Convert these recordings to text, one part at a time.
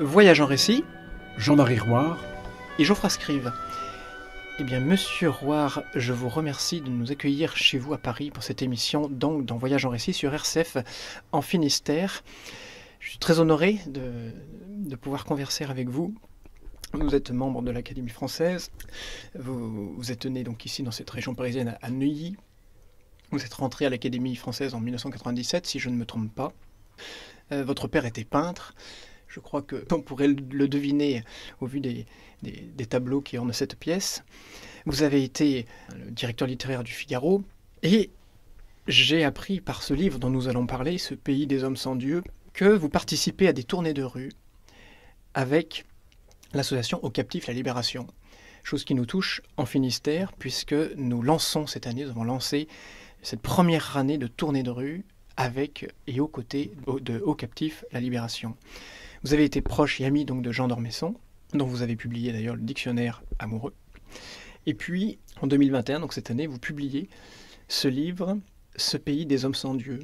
Voyage en récit, Jean-Marie Roire. et Geoffroy Scrive. Eh bien, monsieur Roire, je vous remercie de nous accueillir chez vous à Paris pour cette émission, donc dans Voyage en récit sur RCF en Finistère. Je suis très honoré de, de pouvoir converser avec vous. Vous êtes membre de l'Académie française. Vous, vous êtes né donc ici dans cette région parisienne à- à Neuilly. Vous êtes rentré à l'Académie française en 1997, si je ne me trompe pas. Euh, votre père était peintre. Je crois que on pourrait le- deviner au vu des, tableaux qui ornent cette pièce. Vous avez été le directeur littéraire du Figaro et j'ai appris par ce livre dont nous allons parler, Ce pays des hommes sans Dieu, que vous participez à des tournées de rue avec l'association Aux Captifs La Libération. Chose qui nous touche en Finistère puisque nous lançons cette année, nous avons lancé cette première année de tournée de rue avec et aux côtés de Aux Captifs La Libération. Vous avez été proche et ami donc de Jean d'Ormesson, dont vous avez publié d'ailleurs le dictionnaire amoureux. Et puis, en 2021, donc cette année, vous publiez ce livre, Ce pays des hommes sans Dieu.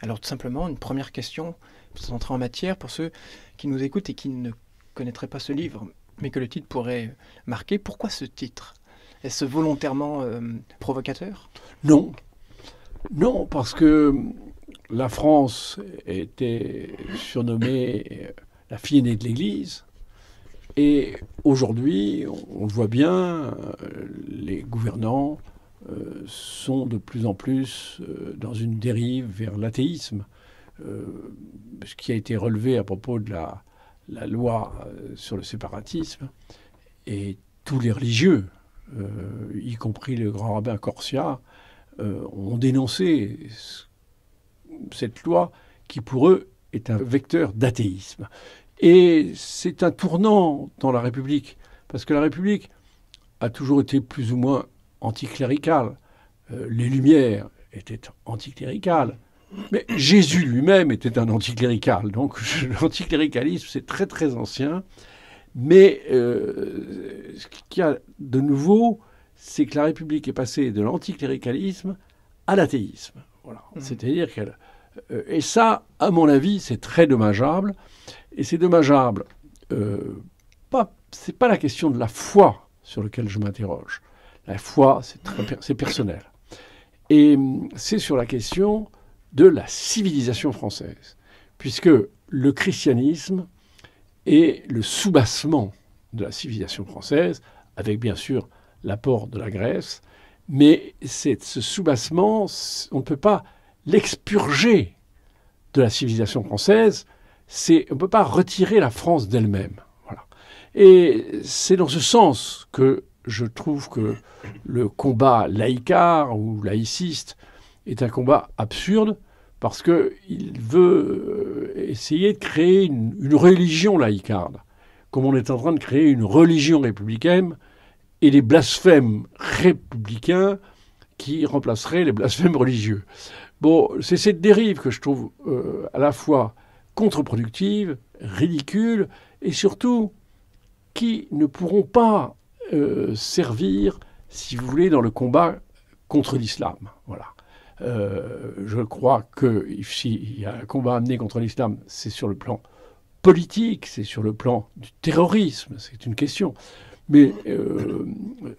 Alors tout simplement, une première question, pour entrer en matière, pour ceux qui nous écoutent et qui ne connaîtraient pas ce livre, mais que le titre pourrait marquer, pourquoi ce titre? Est-ce volontairement euh, provocateur? Non. Non, parce que la France était surnommée euh, la fille aînée de l'Église. Et aujourd'hui, on le voit bien, euh, les gouvernants euh, sont de plus en plus dans une dérive vers l'athéisme. Ce qui a été relevé à propos de la, loi sur le séparatisme. Et tous les religieux, y compris le grand rabbin Corsia, ont dénoncé cette loi qui, pour eux, est un vecteur d'athéisme. Et c'est un tournant dans la République, parce que la République a toujours été plus ou moins anticléricale. Euh, les Lumières étaient anticléricales. Mais Jésus lui-même était un anticlérical. Donc l'anticléricalisme, c'est très très ancien. Mais euh, ce qu'il y a de nouveau, c'est que la République est passée de l'anticléricalisme à l'athéisme. Voilà. Mhm. C'est-à-dire qu'elle. euh, et ça, à mon avis, c'est très dommageable. Et c'est dommageable. Euh, pas, c'est pas la question de la foi sur laquelle je m'interroge. La foi, c'est très c'est personnel. Et hum, c'est sur la question de la civilisation française, puisque le christianisme est le soubassement de la civilisation française, avec bien sûr l'apport de la Grèce, mais ce soubassement, on ne peut pas l'expurger de la civilisation française, on ne peut pas retirer la France d'elle-même. Et c'est dans ce sens que je trouve que le combat laïcard ou laïciste est un combat absurde parce qu'il veut euh, essayer de créer une, une religion laïcarde, comme on est en train de créer une religion républicaine et des blasphèmes républicains qui remplaceraient les blasphèmes religieux. Bon, c'est cette dérive que je trouve euh, à la fois contre-productive, ridicule, et surtout qui ne pourront pas euh, servir, si vous voulez, dans le combat contre l'islam. Voilà. Euh, je crois que s'il y a un combat amené contre l'islam, c'est sur le plan politique, c'est sur le plan du terrorisme, c'est une question. Mais euh,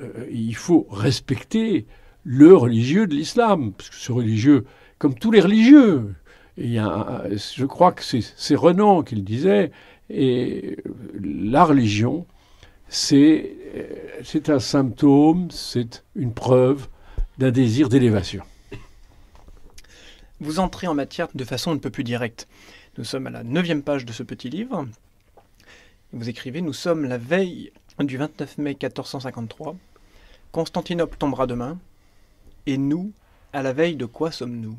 euh, il faut respecter le religieux de l'islam, parce que ce religieux, comme tous les religieux, il y a je crois que c'est Renan qui le disait, et la religion, c'est un symptôme, c'est une preuve d'un désir d'élévation. Vous entrez en matière de façon un peu plus directe. Nous sommes à la neuvième page de ce petit livre. Vous écrivez Nous sommes la veille du 29 mai 1453. Constantinople tombera demain. Et nous, à la veille de quoi sommes-nous?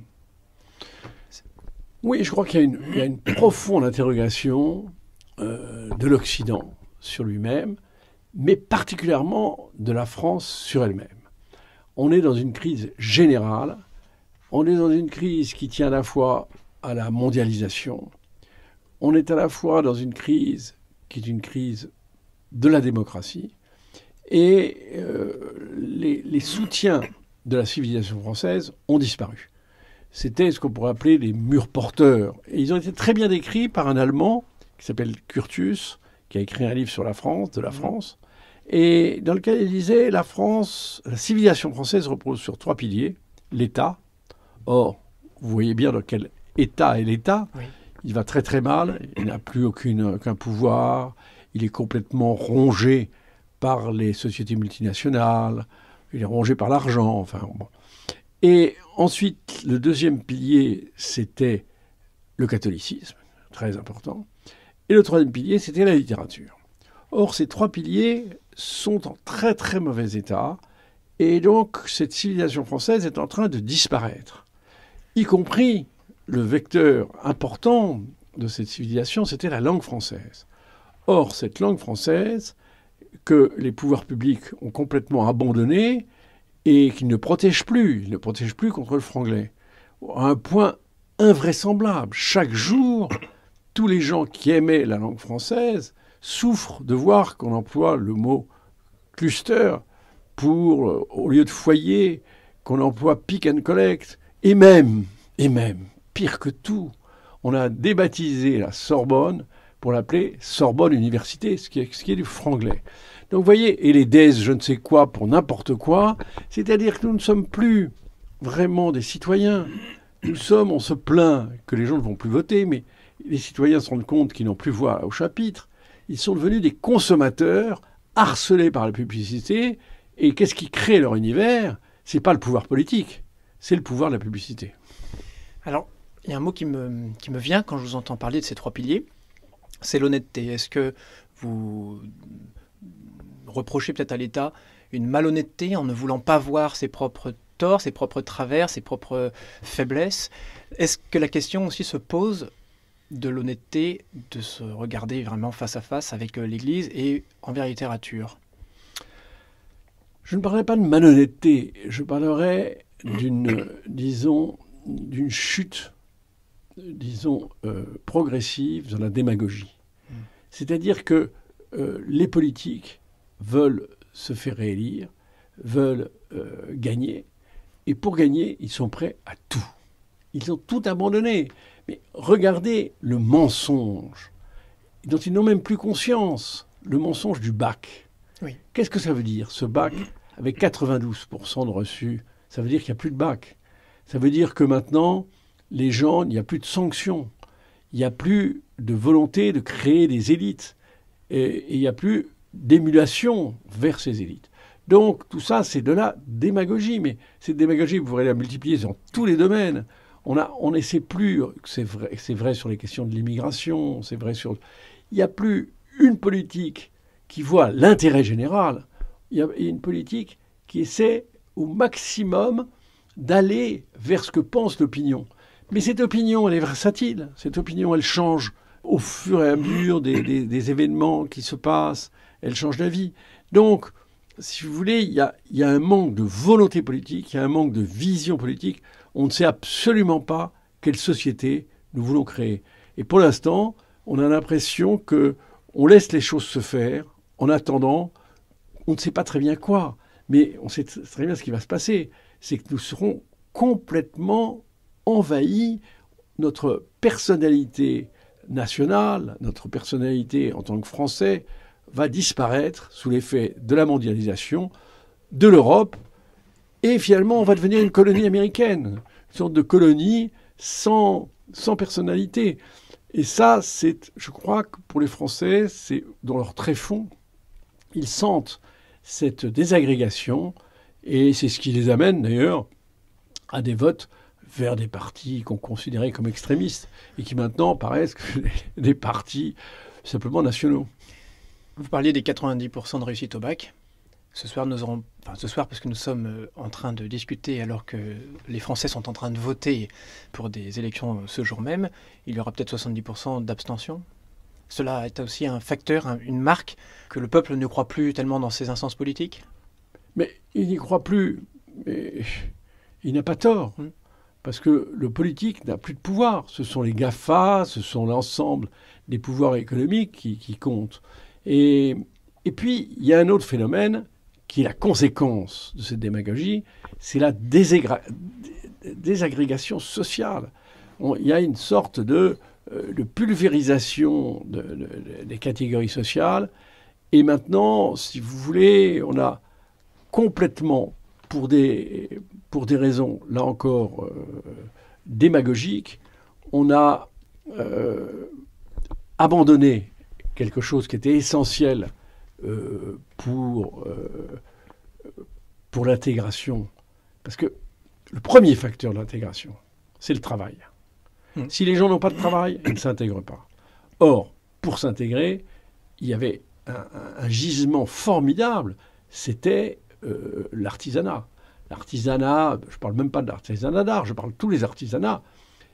Oui, je crois qu'il y a une, profonde interrogation euh, de l'Occident sur lui-même, mais particulièrement de la France sur elle-même. On est dans une crise générale, on est dans une crise qui tient à la fois à la mondialisation, on est à la fois dans une crise qui est une crise de la démocratie, et euh, les, les soutiens de la civilisation française ont disparu c'était ce qu'on pourrait appeler les murs porteurs. Et ils ont été très bien décrits par un Allemand qui qui s'appelle Curtius, qui a écrit un livre sur la France, de la mmh. France, et dans lequel il disait la France, la civilisation française repose sur trois piliers l'État. Or, vous voyez bien dans quel état est l'État. Il va très très mal, il n'a plus aucune, aucun pouvoir, il est complètement rongé par les sociétés multinationales, il est rongé par l'argent, enfin bon. Et ensuite, le deuxième pilier, c'était le catholicisme, très important. Et le troisième pilier, c'était la littérature. Or, ces trois piliers sont en très très mauvais état, et donc cette civilisation française est en train de disparaître, y compris le vecteur important de cette civilisation, c'était la langue française. Or, cette langue française, que les pouvoirs publics ont complètement abandonnée et qu'ils ne protègent plus, ne protègent plus contre le franglais, à un point invraisemblable. Chaque jour, tous les gens qui aimaient la langue française souffrent de voir qu'on emploie le mot cluster pour, euh, au lieu de foyer, qu'on emploie pick and collect, et même, et même, pire que tout, on a débaptisé la Sorbonne pour l'appeler Sorbonne Université, ce qui, est, du franglais. Donc vous voyez, et les DES, je ne sais quoi, pour n'importe quoi, c'est-à-dire que nous ne sommes plus vraiment des citoyens. Nous sommes, on se plaint que les gens ne vont plus voter, mais les citoyens se rendent compte qu'ils n'ont plus voix au chapitre. Ils sont devenus des consommateurs harcelés par la publicité. Et qu'est-ce qui crée leur univers? C'est pas le pouvoir politique, c'est le pouvoir de la publicité. Alors, il y a un mot qui qui me vient quand je vous entends parler de ces trois piliers, c'est l'honnêteté. Est-ce que vous reprochez peut-être à l'État une malhonnêteté en ne voulant pas voir ses propres torts, ses propres travers, ses propres faiblesses? Est-ce que la question aussi se pose de l'honnêteté de se regarder vraiment face à face avec euh, l'Église et envers la littérature Je ne parlerai pas de malhonnêteté, je parlerai d'une, disons, d'une chute, disons, euh, progressive dans la démagogie. C'est-à-dire que euh, les politiques veulent se faire réélire, veulent gagner, et pour gagner, ils sont prêts à tout. Ils ont tout abandonné. Mais regardez le mensonge, dont ils n'ont même plus conscience, le mensonge du bac. Qu'est-ce que ça veut dire, ce bac avec 92% de reçus? Ça veut dire qu'il n'y a plus de bac. Ça veut dire que maintenant, les gens, il n'y a plus de sanctions. Il n'y a plus de volonté de créer des élites. Et, il n'y a plus d'émulation vers ces élites. Donc tout ça, c'est de la démagogie. Mais cette démagogie, vous pourrez la multiplier dans tous les domaines on n'essaie plus, c'est vrai, c'est vrai sur les questions de l'immigration, c'est vrai sur, il n'y a plus une politique qui voit l'intérêt général. Il y a une politique qui essaie au maximum d'aller vers ce que pense l'opinion. Mais cette opinion, elle est versatile. Cette opinion, elle change au fur et à mesure des, événements qui se passent. Elle change d'avis. Donc, si vous voulez, il y, a, y a un manque de volonté politique, il y a un manque de vision politique on ne sait absolument pas quelle société nous voulons créer. Et pour l'instant, on a l'impression que on laisse les choses se faire en attendant, on ne sait pas très bien quoi, mais on sait très bien ce qui va se passer. C'est que nous serons complètement envahis, notre personnalité nationale, notre personnalité en tant que Français va disparaître sous l'effet de la mondialisation, de l'Europe et finalement, on va devenir une colonie américaine, une sorte de colonie sans, sans personnalité. Et ça, c'est, je crois que pour les Français, c'est dans leur tréfonds, ils sentent cette désagrégation, et c'est ce qui les amène d'ailleurs à des votes vers des partis qu'on considérait comme extrémistes, et qui maintenant paraissent des partis simplement nationaux. Vous parliez des 90% de réussite au bac. Ce soir, nous aurons, enfin, ce soir, parce que nous sommes euh, en train de discuter alors que les Français sont en train de voter pour des élections euh, ce jour même, il y aura peut-être 70% d'abstention. Cela est aussi un facteur, une marque que le peuple ne croit plus tellement dans ses instances politiques? Mais il n'y croit plus. Mais il n'a pas tort. Hum. Parce que le politique n'a plus de pouvoir. Ce sont les GAFA, ce sont l'ensemble des pouvoirs économiques qui, comptent. Et, puis, il y a un autre phénomène qui est la conséquence de cette démagogie, c'est la désagrégation sociale. il y a une sorte de euh, de pulvérisation des catégories sociales. Et maintenant, si vous voulez, on a complètement, pour des, pour des raisons, là encore, euh, démagogiques, on a euh, abandonné quelque chose qui était essentiel pour, pour l'intégration. Parce que le premier facteur de l'intégration, c'est le travail. Hmm. Si les gens n'ont pas de travail, ils ne s'intègrent pas. Or, pour s'intégrer, il y avait un, gisement formidable, c'était euh, l'artisanat. L'artisanat, je ne parle même pas de l'artisanat d'art, je parle de tous les artisanats.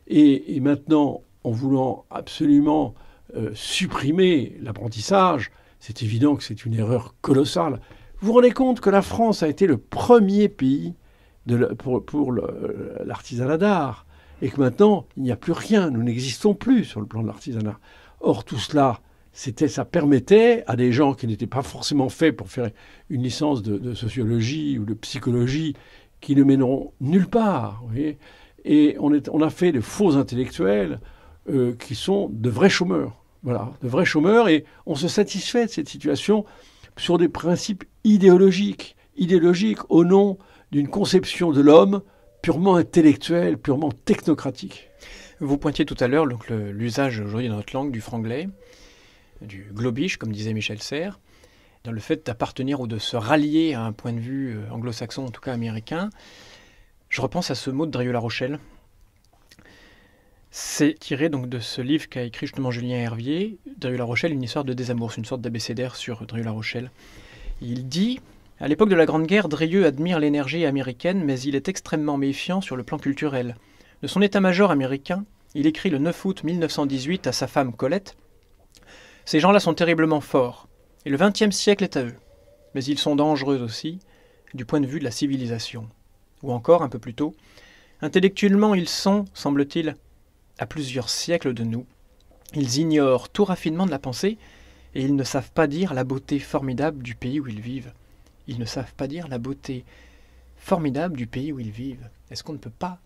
Et, maintenant, en voulant absolument euh, supprimer l'apprentissage, c'est évident que c'est une erreur colossale. Vous vous rendez compte que la France a été le premier pays pour, l'artisanat d'art et que maintenant, il n'y a plus rien, nous n'existons plus sur le plan de l'artisanat. Or, tout cela, c'était, ça permettait à des gens qui n'étaient pas forcément faits pour faire une licence de, sociologie ou de psychologie, qui ne mèneront nulle part. et on, a fait de faux intellectuels euh, qui sont de vrais chômeurs. Voilà, de vrais chômeurs, et on se satisfait de cette situation sur des principes idéologiques, idéologiques au nom d'une conception de l'homme purement intellectuelle, purement technocratique. Vous pointiez tout à l'heure l'usage aujourd'hui dans notre langue du franglais, du globish, comme disait Michel Serres, dans le fait d'appartenir ou de se rallier à un point de vue euh, anglo-saxon, en tout cas américain. Je repense à ce mot de Drieux-La Rochelle. C'est tiré donc de ce livre qu'a écrit justement Julien Hervier, Drieux-La Rochelle, une histoire de désamour, une sorte d'abécédaire sur Drieux-La Rochelle. Il dit à l'époque de la Grande Guerre, Drieux admire l'énergie américaine, mais il est extrêmement méfiant sur le plan culturel. De son état-major américain, il écrit le 9 août 1918 à sa femme Colette Ces gens-là sont terriblement forts, et le XXe siècle est à eux. Mais ils sont dangereux aussi, du point de vue de la civilisation. Ou encore, un peu plus tôt, intellectuellement, ils sont, semble-t-il, à plusieurs siècles de nous. Ils ignorent tout raffinement de la pensée, et ils ne savent pas dire la beauté formidable du pays où ils vivent ils ne savent pas dire la beauté formidable du pays où ils vivent. Est-ce qu'on ne peut pas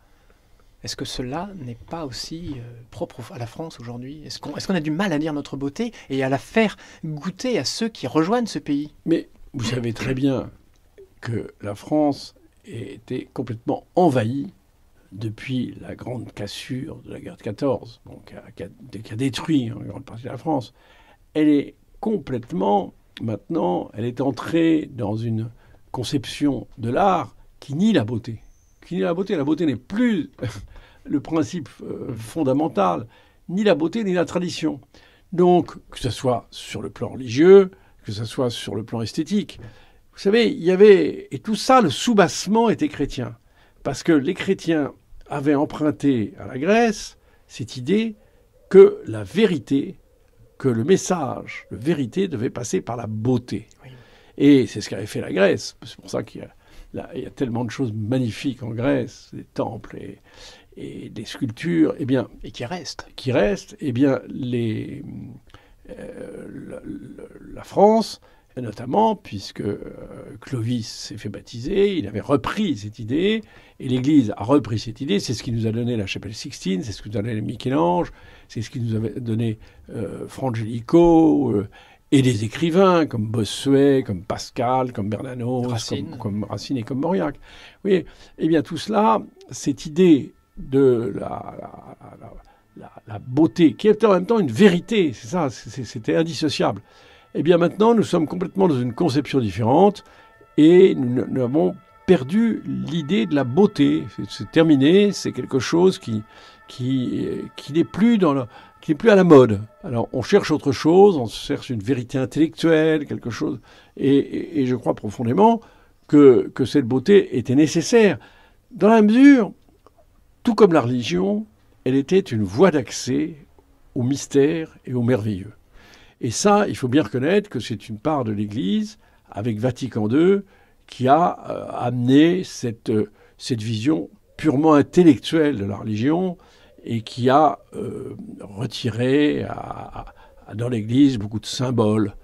Est-ce que cela n'est pas aussi euh, propre à la France aujourd'hui? Est-ce qu'on a du mal à dire notre beauté et à la faire goûter à ceux qui rejoignent ce pays? Mais vous savez très bien que la France était complètement envahie depuis la grande cassure de la guerre de 14, donc, qui, a, détruit une grande partie de la France. Elle est complètement maintenant, elle est entrée dans une conception de l'art qui nie la beauté. Qui nie la beauté. La beauté n'est plus le principe euh, fondamental, ni la beauté, ni la tradition. Donc, que ce soit sur le plan religieux, que ce soit sur le plan esthétique. Vous savez, il y avait. Et tout ça, le soubassement était chrétien. Parce que les chrétiens avaient emprunté à la Grèce cette idée que la vérité que le message, la vérité, devait passer par la beauté. Et c'est ce qu'avait fait la Grèce. C'est pour ça qu'il y, a, tellement de choses magnifiques en Grèce, des temples et, des sculptures. Eh bien, et qui restent. Qui restent. Eh bien, les, euh, la, France, notamment, puisque euh, Clovis s'est fait baptiser, il avait repris cette idée, et l'Église a repris cette idée. C'est ce qui nous a donné la chapelle Sixtine, c'est ce qui nous a donné Michel-Ange, c'est ce qui nous avait donné euh, Frangelico, euh, et des écrivains comme Bossuet, comme Pascal, comme Bernanos, Racine. Comme, Racine et comme Mauriac. Oui, eh bien tout cela, cette idée de la, la, beauté, qui est en même temps une vérité, c'est ça, c'était indissociable. Eh bien maintenant, nous sommes complètement dans une conception différente et nous, nous avons perdu l'idée de la beauté. C'est terminé, c'est quelque chose qui, qui, qui n'est plus dans le, qui n'est plus à la mode. Alors on cherche autre chose, on cherche une vérité intellectuelle, quelque chose, et, je crois profondément que, cette beauté était nécessaire, dans la mesure, tout comme la religion, elle était une voie d'accès au mystère et au merveilleux. Et ça, il faut bien reconnaître que c'est une part de l'Église, avec Vatican II, qui a euh, amené euh, cette vision purement intellectuelle de la religion et qui a euh, retiré dans l'Église beaucoup de symboles.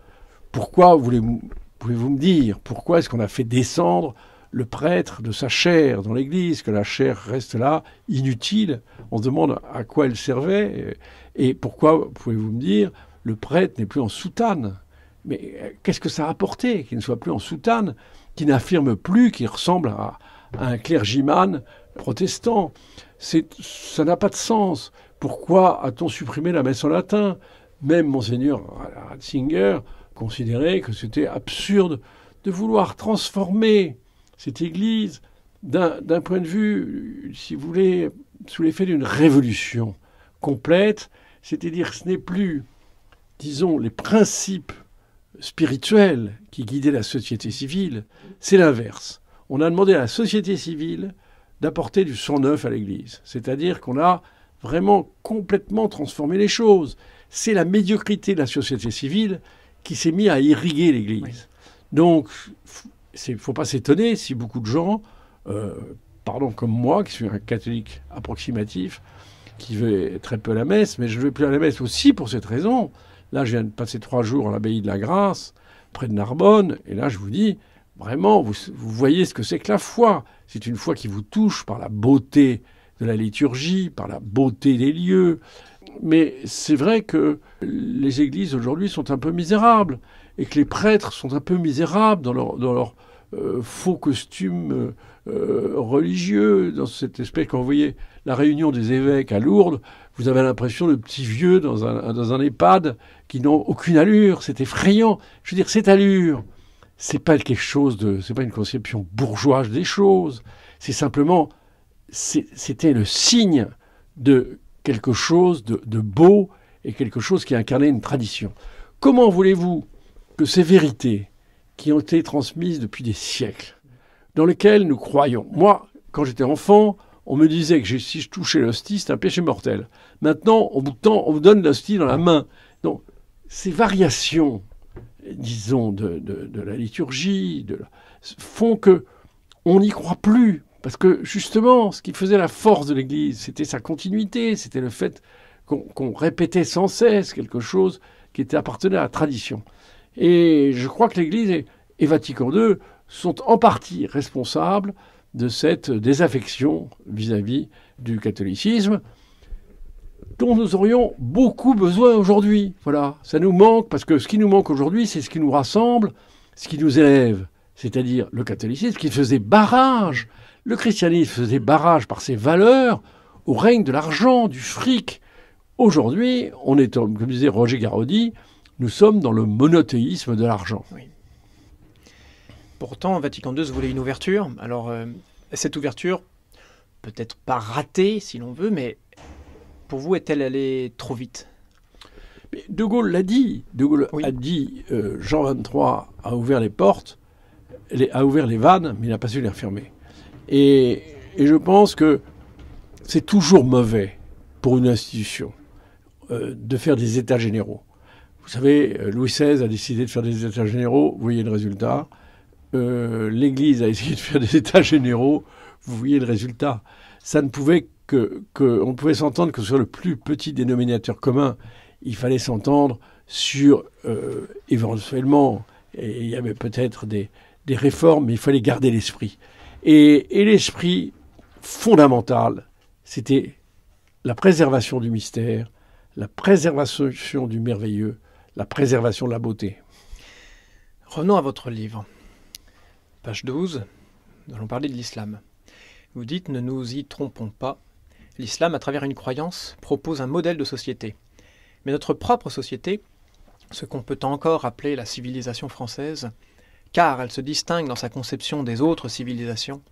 Pourquoi pouvez-vous me dire Pourquoi est-ce qu'on a fait descendre le prêtre de sa chair dans l'Église, que la chair reste là, inutile? On se demande à quoi elle servait et pourquoi, pouvez-vous me dire, le prêtre n'est plus en soutane? Mais euh, qu'est-ce que ça a apporté qu'il ne soit plus en soutane, qu'il n'affirme plus qu'il ressemble à, un clergyman protestant? Ça n'a pas de sens. Pourquoi a-t-on supprimé la messe en latin? Même monseigneur Ratzinger considérait que c'était absurde de vouloir transformer cette Église d'un point de vue, si vous voulez, sous l'effet d'une révolution complète, c'est-à-dire ce n'est plus disons, les principes spirituels qui guidaient la société civile, c'est l'inverse. On a demandé à la société civile d'apporter du sang neuf à l'Église. C'est-à-dire qu'on a vraiment complètement transformé les choses. C'est la médiocrité de la société civile qui s'est mise à irriguer l'Église. Donc, il ne faut pas s'étonner si beaucoup de gens, euh, pardon, comme moi, qui suis un catholique approximatif, qui vais très peu à la messe, mais je ne vais plus à la messe aussi pour cette raison. Là, je viens de passer trois jours à l'abbaye de la Grâce, près de Narbonne, et là, je vous dis, vraiment, vous, voyez ce que c'est que la foi. C'est une foi qui vous touche par la beauté de la liturgie, par la beauté des lieux. Mais c'est vrai que les églises aujourd'hui sont un peu misérables, et que les prêtres sont un peu misérables dans leur, euh, faux costumes euh, euh, religieux, dans cette espèce, quand vous voyez la réunion des évêques à Lourdes, vous avez l'impression de petits vieux dans un, dans un EHPAD qui n'ont aucune allure, c'est effrayant. Je veux dire, cette allure, c'est pas quelque chose de, c'est pas une conception bourgeoise des choses, c'est simplement, c'était le signe de quelque chose de, beau et quelque chose qui incarnait une tradition. Comment voulez-vous que ces vérités, qui ont été transmises depuis des siècles, dans lesquelles nous croyons. Moi, quand j'étais enfant, on me disait que si je touchais l'hostie, c'est un péché mortel. Maintenant, on vous, on vous donne l'hostie dans la main. Donc, ces variations, disons, de, la liturgie font que on n'y croit plus. Parce que justement, ce qui faisait la force de l'Église, c'était sa continuité, c'était le fait qu'on répétait sans cesse quelque chose qui était appartenait à la tradition. Et je crois que l'Église et, Vatican II sont en partie responsables de cette désaffection vis-à-vis du catholicisme dont nous aurions beaucoup besoin aujourd'hui. Voilà, ça nous manque parce que ce qui nous manque aujourd'hui, c'est ce qui nous rassemble, ce qui nous élève, c'est-à-dire le catholicisme qui faisait barrage. Le christianisme faisait barrage par ses valeurs au règne de l'argent, du fric. Aujourd'hui, on est, comme disait Roger Garaudy, nous sommes dans le monothéisme de l'argent. Pourtant, Vatican II voulait une ouverture. Alors, euh, cette ouverture, peut-être pas ratée si l'on veut, mais pour vous, est-elle allée trop vite? De Gaulle l'a dit. De Gaulle a dit euh, Jean XXIII a ouvert les portes, a ouvert les vannes, mais il n'a pas su les refermer. Et, je pense que c'est toujours mauvais pour une institution euh, de faire des états généraux. Vous savez, euh, Louis XVI a décidé de faire des états généraux, vous voyez le résultat. Euh, L'Église a essayé de faire des états généraux, vous voyez le résultat. Ça ne pouvait que, que on pouvait s'entendre que sur le plus petit dénominateur commun, il fallait s'entendre sur euh, éventuellement, et il y avait peut-être des, des, réformes, mais il fallait garder l'esprit. Et, et l'esprit fondamental, c'était la préservation du mystère, la préservation du merveilleux, la préservation de la beauté. Revenons à votre livre. Page 12, nous allons parler de l'islam. Vous dites Ne nous y trompons pas, l'islam, à travers une croyance, propose un modèle de société. Mais notre propre société, ce qu'on peut encore appeler la civilisation française, car elle se distingue dans sa conception des autres civilisations,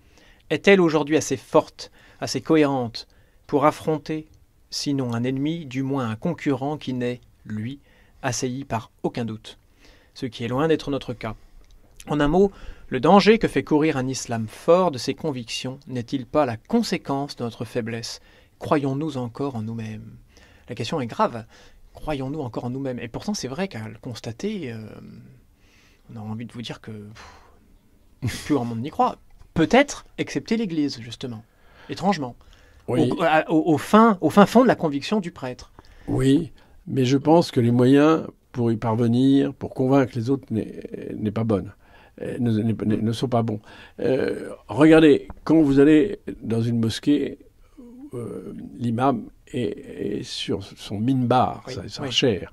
est-elle aujourd'hui assez forte, assez cohérente, pour affronter, sinon un ennemi, du moins un concurrent qui n'est, lui, assailli par aucun doute, ce qui est loin d'être notre cas. En un mot, le danger que fait courir un islam fort de ses convictions n'est-il pas la conséquence de notre faiblesse Croyons-nous encore en nous-mêmes? La question est grave. Croyons-nous encore en nous-mêmes? Et pourtant, c'est vrai qu'à le constater, euh, on a envie de vous dire que plus grand monde n'y croit. Peut-être, excepté l'Église, justement. Étrangement. Au, fin, au fin fond de la conviction du prêtre. Oui, mais je pense que les moyens pour y parvenir, pour convaincre les autres, n'est pas bonne. ne, sont pas bons. regardez, quand vous allez dans une mosquée, l'imam est, sur son minbar, sa, chair,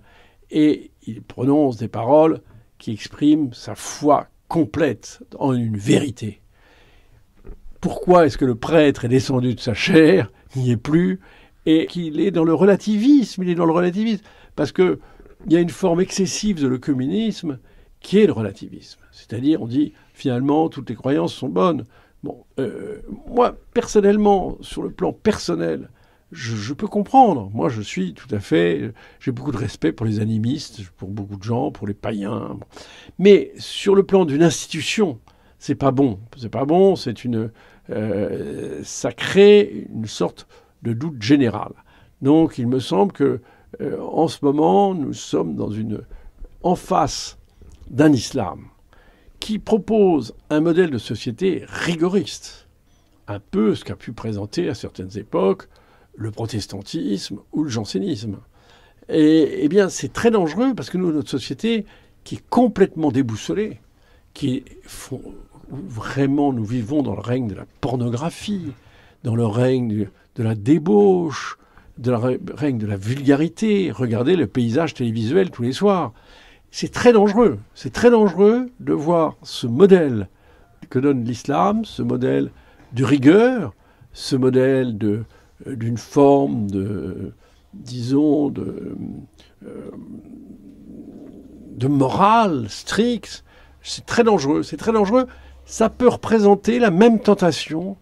et il prononce des paroles qui expriment sa foi complète en une vérité. Pourquoi est-ce que le prêtre est descendu de sa chair, n'y est plus, et qu'il est dans le relativisme Il est dans le relativisme? Parce que il y a une forme excessive de le communisme qui est le relativisme. C'est-à-dire, on dit finalement toutes les croyances sont bonnes. Bon, euh, moi personnellement, sur le plan personnel, je, peux comprendre. Moi, je suis tout à fait. J'ai beaucoup de respect pour les animistes, pour beaucoup de gens, pour les païens. Mais sur le plan d'une institution, c'est pas bon. C'est pas bon. C'est une. Euh, ça crée une sorte de doute général. Donc, il me semble que euh, en ce moment, nous sommes dans une en face d'un islam qui propose un modèle de société rigoriste, un peu ce qu'a pu présenter à certaines époques le protestantisme ou le jansénisme. Et eh bien, c'est très dangereux parce que nous, notre société, qui est complètement déboussolée, qui vraiment nous vivons dans le règne de la pornographie, dans le règne de la débauche, dans le règne de la vulgarité. Regardez le paysage télévisuel tous les soirs. C'est très dangereux. C'est très dangereux de voir ce modèle que donne l'islam, ce modèle de rigueur, ce modèle euh, d'une forme de, disons, de, euh, de morale stricte. C'est très dangereux. C'est très dangereux. Ça peut représenter la même tentation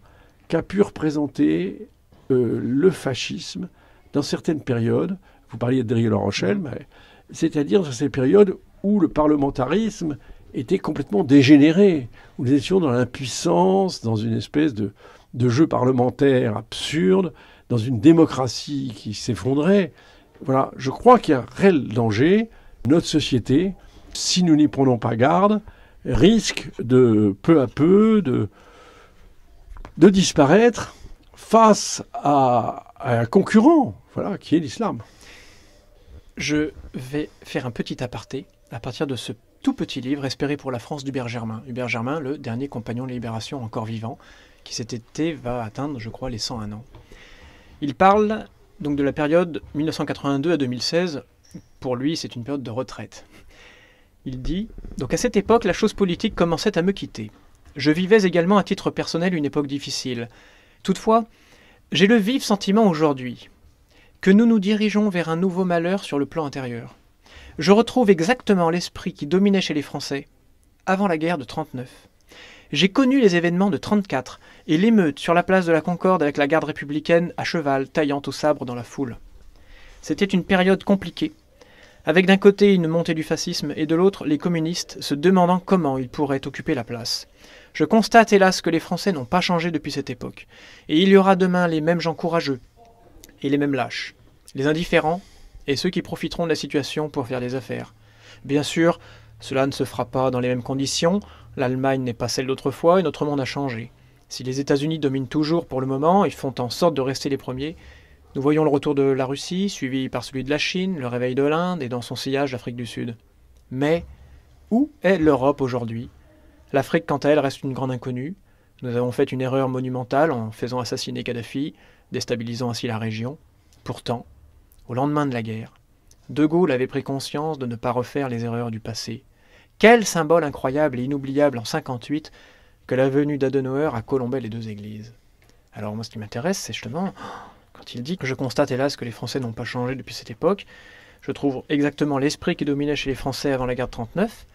qu'a pu représenter euh, le fascisme dans certaines périodes. Vous parliez de La Rochelle, mais c'est-à-dire dans ces périodes où le parlementarisme était complètement dégénéré, où nous étions dans l'impuissance, dans une espèce de, jeu parlementaire absurde, dans une démocratie qui s'effondrait. Voilà, je crois qu'il y a un réel danger. Notre société, si nous n'y prenons pas garde, risque de peu à peu de, de disparaître face à, à un concurrent, voilà, qui est l'islam. Je vais faire un petit aparté à partir de ce tout petit livre, Espérer pour la France d'Hubert Germain. Hubert Germain, le dernier compagnon de libération encore vivant, qui cet été va atteindre, je crois, les 101 ans. Il parle donc de la période 1982 à 2016. Pour lui, c'est une période de retraite. Il dit Donc à cette époque, la chose politique commençait à me quitter. Je vivais également à titre personnel une époque difficile. Toutefois, j'ai le vif sentiment aujourd'hui que nous nous dirigeons vers un nouveau malheur sur le plan intérieur. Je retrouve exactement l'esprit qui dominait chez les Français avant la guerre de 39. J'ai connu les événements de 34 et l'émeute sur la place de la Concorde avec la garde républicaine à cheval taillant au sabre dans la foule. C'était une période compliquée, avec d'un côté une montée du fascisme et de l'autre les communistes se demandant comment ils pourraient occuper la place. Je constate hélas que les Français n'ont pas changé depuis cette époque, et il y aura demain les mêmes gens courageux et les mêmes lâches, les indifférents et ceux qui profiteront de la situation pour faire des affaires. Bien sûr, cela ne se fera pas dans les mêmes conditions, L'Allemagne n'est pas celle d'autrefois et notre monde a changé. Si les États-Unis dominent toujours pour le moment et font en sorte de rester les premiers, nous voyons le retour de la Russie, suivi par celui de la Chine, le réveil de l'Inde et dans son sillage l'Afrique du Sud. Mais où est l'Europe aujourd'hui? L'Afrique, quant à elle, reste une grande inconnue. Nous avons fait une erreur monumentale en faisant assassiner Kadhafi, déstabilisant ainsi la région. Pourtant, au lendemain de la guerre, De Gaulle avait pris conscience de ne pas refaire les erreurs du passé quel symbole incroyable et inoubliable en 58 que la venue d'Adenauer a colombé les deux églises. Alors moi ce qui m'intéresse c'est justement quand il dit que je constate hélas que les Français n'ont pas changé depuis cette époque, je trouve exactement l'esprit qui dominait chez les Français avant la guerre de 39.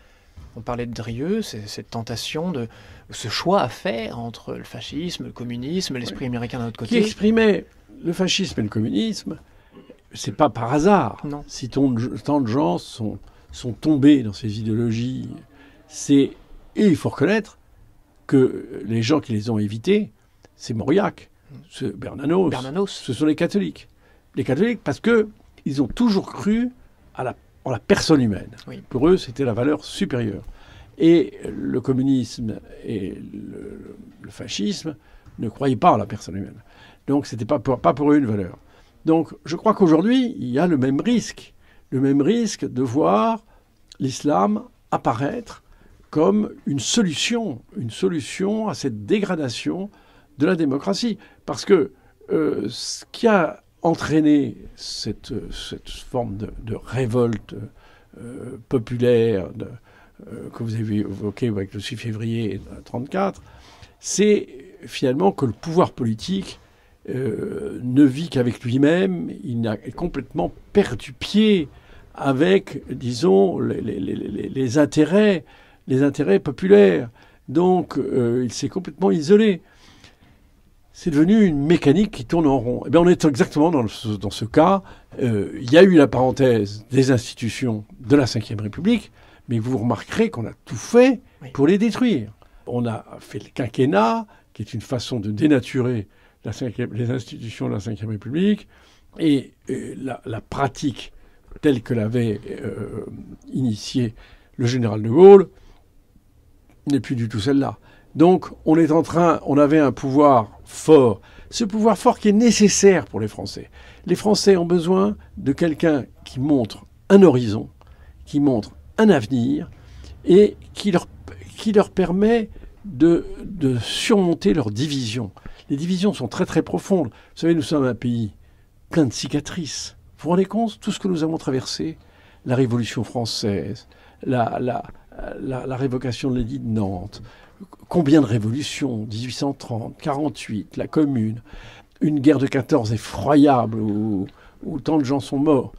On parlait de Drieux, cette tentation de ce choix à faire entre le fascisme, le communisme, l'esprit américain d'un autre côté. Qui exprimait le fascisme et le communisme, c'est pas par hasard. Non. Si tant de gens sont sont tombés dans ces idéologies, c'est et il faut reconnaître que les gens qui les ont évités, c'est Mauriac, ce Bernanos, ce sont les catholiques. Les catholiques parce que ils ont toujours cru à la, en la personne humaine. Pour eux, c'était la valeur supérieure. Et le communisme et le, fascisme ne croyaient pas à la personne humaine. Donc, c'était pas pas pour eux une valeur. Donc, je crois qu'aujourd'hui, il y a le même risque le même risque de voir l'islam apparaître comme une solution, une solution à cette dégradation de la démocratie. Parce que euh, ce qui a entraîné cette, cette forme de, révolte euh, populaire euh, que vous avez évoquée avec le 6 février 1934, c'est finalement que le pouvoir politique ne vit qu'avec lui-même, il a complètement perdu pied avec, disons, les, intérêts les intérêts populaires. Donc, euh, il s'est complètement isolé. C'est devenu une mécanique qui tourne en rond. Eh bien, on est exactement dans, dans ce cas. Euh, il y a eu la parenthèse des institutions de la Ve République, mais vous remarquerez qu'on a tout fait pour les détruire. On a fait le quinquennat, qui est une façon de dénaturer la les institutions de la Ve République, et euh, la, la, pratique telle que l'avait initiée le général de Gaulle, n'est plus du tout celle-là. Donc, on est en train, on avait un pouvoir fort. Ce pouvoir fort qui est nécessaire pour les Français. Les Français ont besoin de quelqu'un qui montre un horizon, qui montre un avenir et qui leur, qui leur permet de, de surmonter leurs divisions. Les divisions sont très très profondes. Vous savez, nous sommes un pays plein de cicatrices. Vous vous rendez compte tout ce que nous avons traversé La Révolution française, la, la, la, révocation de l'édit de Nantes, combien de révolutions? 1830, 48, la Commune, une guerre de 14 effroyable où, tant de gens sont morts,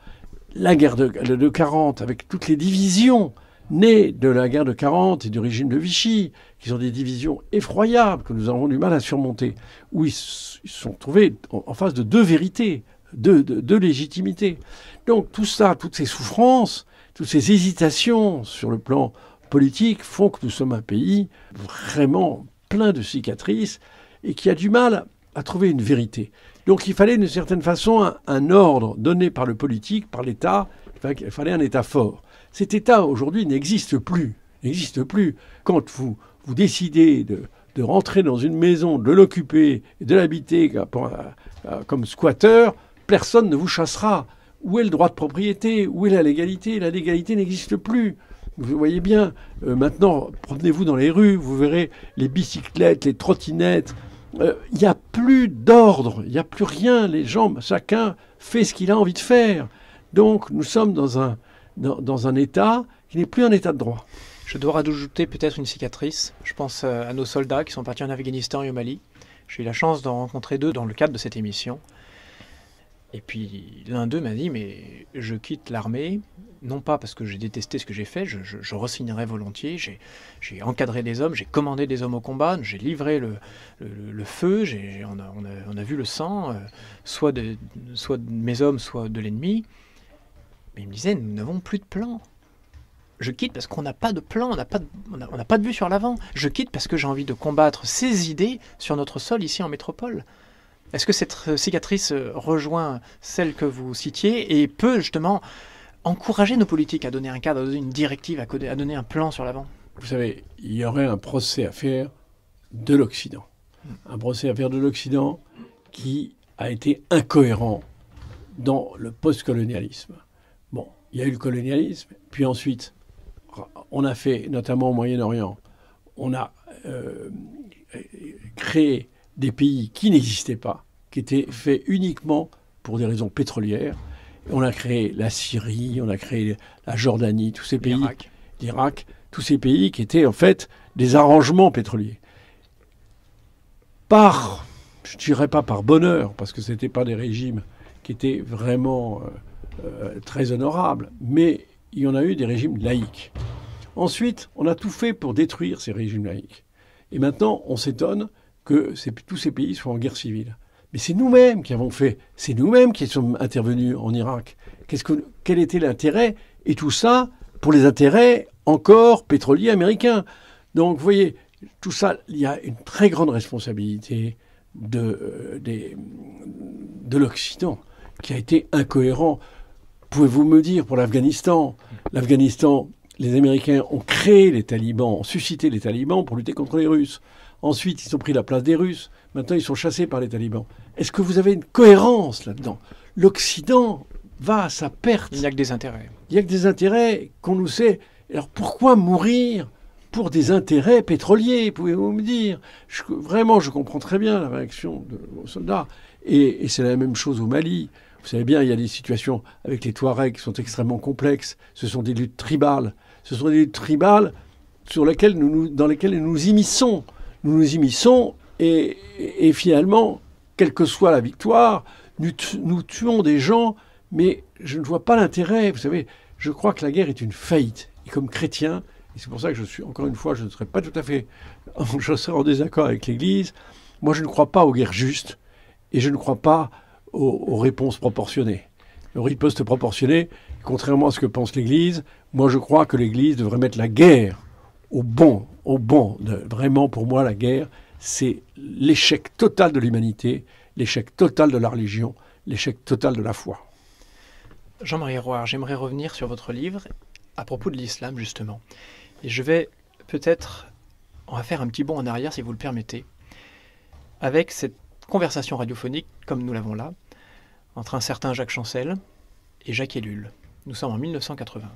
la guerre de, de 40 avec toutes les divisions nées de la guerre de 40 et du régime de Vichy, qui sont des divisions effroyables que nous avons du mal à surmonter, où ils se sont trouvés en, face de deux vérités, deux, deux légitimités. Donc tout ça, toutes ces souffrances, toutes ces hésitations sur le plan politique font que nous sommes un pays vraiment plein de cicatrices et qui a du mal à trouver une vérité. Donc il fallait d'une certaine façon un, ordre donné par le politique, par l'État, il fallait un État fort. Cet État aujourd'hui n'existe plus, n'existe plus. Quand vous, vous décidez de, de rentrer dans une maison, de l'occuper de l'habiter comme squatteur, personne ne vous chassera. Où est le droit de propriété? Où est la légalité? La légalité n'existe plus. Vous voyez bien, euh, maintenant, promenez-vous dans les rues, vous verrez les bicyclettes, les trottinettes. Euh, il n'y a plus d'ordre, il n'y a plus rien. Les gens, chacun fait ce qu'il a envie de faire. Donc, nous sommes dans un, dans, un État qui n'est plus un État de droit. Je dois rajouter peut-être une cicatrice. Je pense euh, à nos soldats qui sont partis en Afghanistan et au Mali. J'ai eu la chance d'en rencontrer deux dans le cadre de cette émission. Et puis l'un d'eux m'a dit, mais je quitte l'armée, non pas parce que j'ai détesté ce que j'ai fait, je, je, re-signerai volontiers, j'ai encadré des hommes, j'ai commandé des hommes au combat, j'ai livré le, feu, on, a, on, a, vu le sang, euh, soit, de, mes hommes, soit de l'ennemi. Mais il me disait, nous n'avons plus de plan. Je quitte parce qu'on n'a pas de plan, on n'a pas, pas de vue sur l'avant. Je quitte parce que j'ai envie de combattre ces idées sur notre sol ici en métropole. Est-ce que cette euh, cicatrice euh, rejoint celle que vous citiez et peut justement encourager nos politiques à donner un cadre, à donner une directive, à donner un plan sur l'avant? Vous savez, il y aurait un procès à faire de l'Occident. Hmm. Un procès à faire de l'Occident qui a été incohérent dans le postcolonialisme. Bon, il y a eu le colonialisme, puis ensuite, on a fait, notamment au Moyen-Orient, on a euh, créé des pays qui n'existaient pas, qui étaient faits uniquement pour des raisons pétrolières. On a créé la Syrie, on a créé la Jordanie, tous ces pays, l'Irak, tous ces pays qui étaient en fait des arrangements pétroliers. Par, je ne dirais pas par bonheur, parce que ce n'étaient pas des régimes qui étaient vraiment euh, euh, très honorables, mais il y en a eu des régimes laïques. Ensuite, on a tout fait pour détruire ces régimes laïques. Et maintenant, on s'étonne que tous ces pays soient en guerre civile. Mais c'est nous-mêmes qui avons fait, c'est nous-mêmes qui sommes intervenus en Irak. que, quel était l'intérêt? Et tout ça pour les intérêts encore pétroliers américains. Donc vous voyez, tout ça, il y a une très grande responsabilité de, euh, de l'Occident qui a été incohérent. Pouvez-vous me dire pour l'Afghanistan? L'Afghanistan, les Américains ont créé les talibans, ont suscité les talibans pour lutter contre les Russes. Ensuite, ils ont pris la place des Russes. Maintenant, ils sont chassés par les talibans. Est-ce que vous avez une cohérence là-dedans? L'Occident va à sa perte. Il n'y a que des intérêts. Il n'y a que des intérêts qu'on nous sait. Alors pourquoi mourir pour des intérêts pétroliers, pouvez-vous me dire? Vraiment, je comprends très bien la réaction de vos soldats. Et, et c'est la même chose au Mali. Vous savez bien, il y a des situations avec les Touaregs qui sont extrêmement complexes. Ce sont des luttes tribales. Ce sont des luttes tribales sur lesquelles nous, dans lesquelles nous nous immisçons. Nous nous immisçons et, et, finalement, quelle que soit la victoire, nous, tuons des gens, mais je ne vois pas l'intérêt. Vous savez, je crois que la guerre est une faillite. Et comme chrétien, et c'est pour ça que je suis, encore une fois, je ne serai pas tout à fait, je serai en désaccord avec l'Église, moi je ne crois pas aux guerres justes, et je ne crois pas aux, réponses proportionnées. Le riposte proportionné, contrairement à ce que pense l'Église, moi je crois que l'Église devrait mettre la guerre au bon, au bon. Vraiment, pour moi, la guerre, c'est l'échec total de l'humanité, l'échec total de la religion, l'échec total de la foi. Jean-Marie Roy, j'aimerais revenir sur votre livre à propos de l'islam, justement. Et je vais peut-être, on faire un petit bond en arrière, si vous le permettez, avec cette conversation radiophonique, comme nous l'avons là, entre un certain Jacques Chancel et Jacques Ellul. Nous sommes en 1980.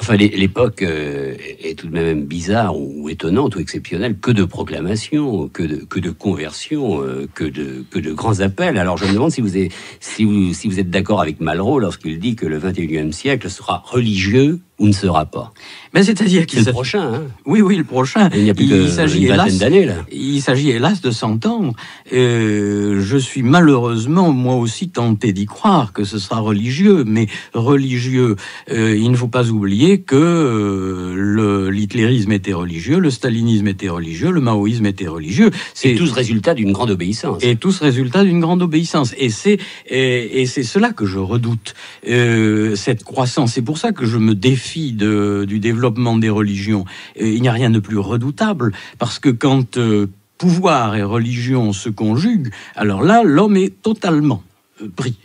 Enfin, l'époque euh, est tout de même bizarre ou étonnante ou exceptionnelle. Que de proclamations, que de, conversions, euh, que, de, grands appels. Alors je me demande si vous êtes, si vous êtes d'accord avec Malraux lorsqu'il dit que le 21e siècle sera religieux ou ne sera pas. Mais c'est-à-dire qu'il le prochain. Hein oui, oui, le prochain. Il n'y a plus il s'agit hélas d'années là. Il s'agit hélas de s'entendre. Euh, je suis malheureusement moi aussi tenté d'y croire que ce sera religieux, mais religieux. Euh, il ne faut pas oublier que euh, le l'hitlérisme était religieux, le stalinisme était religieux, le maoïsme était religieux. C'est tous résultat d'une grande obéissance. Et tous résultat d'une grande obéissance. Et c'est et, et c'est cela que je redoute euh, cette croissance. C'est pour ça que je me défie du développement des religions, il n'y a rien de plus redoutable, parce que quand euh, pouvoir et religion se conjuguent, alors là, l'homme est totalement euh, pris.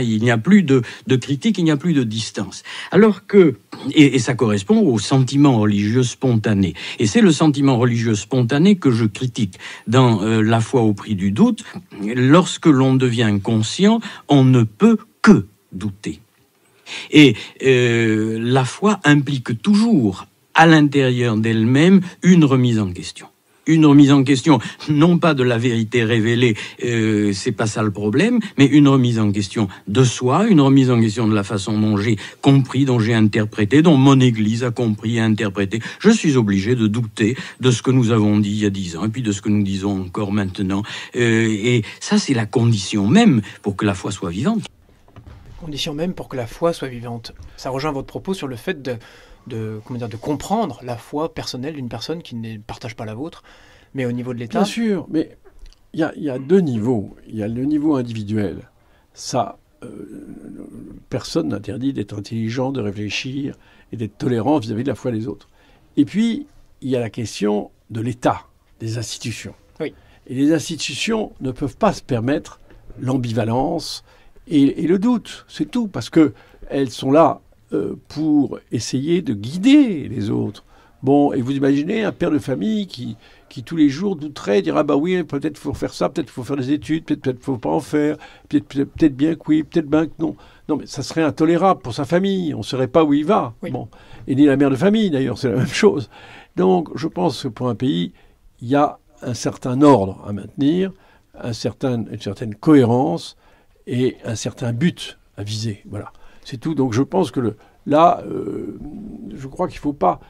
Il n'y a plus de, critique, il n'y a plus de distance. Alors que, et, ça correspond au sentiment religieux spontané. Et c'est le sentiment religieux spontané que je critique dans euh, La foi au prix du doute. Lorsque l'on devient conscient, on ne peut que douter. Et euh, la foi implique toujours à l'intérieur d'elle-même une remise en question une remise en question, non pas de la vérité révélée, euh, c'est pas ça le problème, mais une remise en question de soi, une remise en question de la façon dont j'ai compris, dont j'ai interprété, dont mon Église a compris et interprété. Je suis obligé de douter de ce que nous avons dit il y a dix ans, et puis de ce que nous disons encore maintenant. Euh, et ça, c'est la condition même pour que la foi soit vivante condition même pour que la foi soit vivante. Ça rejoint votre propos sur le fait de, de, comment dire, de comprendre la foi personnelle d'une personne qui ne partage pas la vôtre, mais au niveau de l'État. Bien sûr, mais il y, a, deux niveaux. Il y a le niveau individuel. Ça, euh, personne n'interdit d'être intelligent, de réfléchir et d'être tolérant vis-à-vis de la foi des autres. Et puis, il y a la question de l'État, des institutions. Oui. Et les institutions ne peuvent pas se permettre l'ambivalence, et, le doute, c'est tout, parce que elles sont là euh, pour essayer de guider les autres. Bon, et vous imaginez un père de famille qui, qui tous les jours douterait, dira bah oui, peut-être faut faire ça, peut-être faut faire des études, peut-être peut faut pas en faire, peut-être peut, bien que oui, peut-être bien que non. Non, mais ça serait intolérable pour sa famille. On ne saurait pas où il va. Bon, et ni la mère de famille d'ailleurs, c'est la même chose. Donc, je pense que pour un pays, il y a un certain ordre à maintenir, un certain, une certaine cohérence et un certain but à viser. Voilà, c'est tout. Donc je pense que le, là, euh, je crois qu'il ne faut pas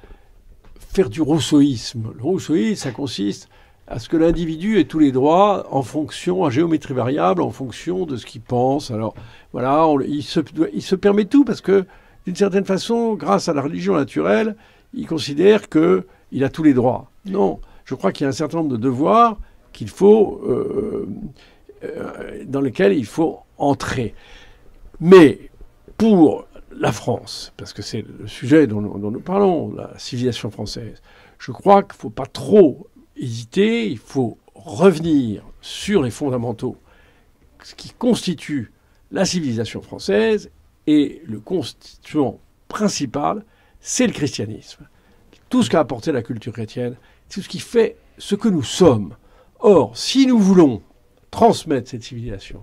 faire du rousseauisme. Le rousseauisme, ça consiste à ce que l'individu ait tous les droits en fonction, à géométrie variable, en fonction de ce qu'il pense. Alors voilà, il, se, il se permet tout parce que, d'une certaine façon, grâce à la religion naturelle, il considère qu'il a tous les droits. Non, je crois qu'il y a un certain nombre de devoirs qu'il faut euh, euh, dans lequel il faut entrer. Mais pour la France, parce que c'est le sujet dont, nous parlons, la civilisation française, je crois qu'il ne faut pas trop hésiter, il faut revenir sur les fondamentaux, ce qui constitue la civilisation française, et le constituant principal, c'est le christianisme. Tout ce qu'a apporté la culture chrétienne, c'est ce qui fait ce que nous sommes. Or, si nous voulons transmettre cette civilisation,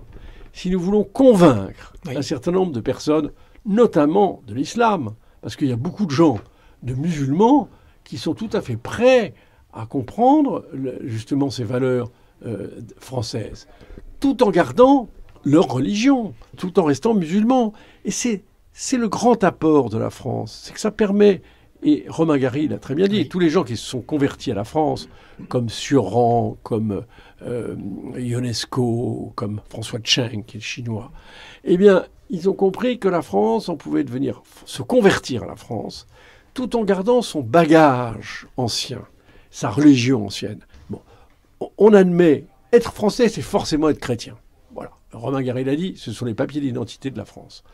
si nous voulons convaincre un certain nombre de personnes, notamment de l'islam, parce qu'il y a beaucoup de gens, de musulmans, qui sont tout à fait prêts à comprendre justement ces valeurs euh, françaises, tout en gardant leur religion, tout en restant musulmans. Et c'est, c'est le grand apport de la France, c'est que ça permet, et Romain Gary l'a très bien dit, tous les gens qui se sont convertis à la France, comme Sioran, comme euh, Ionesco, comme François Cheng, qui est chinois, eh bien, ils ont compris que la France, on pouvait devenir, se convertir à la France, tout en gardant son bagage ancien, sa religion ancienne. Bon, on admet, être français, c'est forcément être chrétien. Voilà. Romain Gary l'a dit, ce sont les papiers d'identité de la France.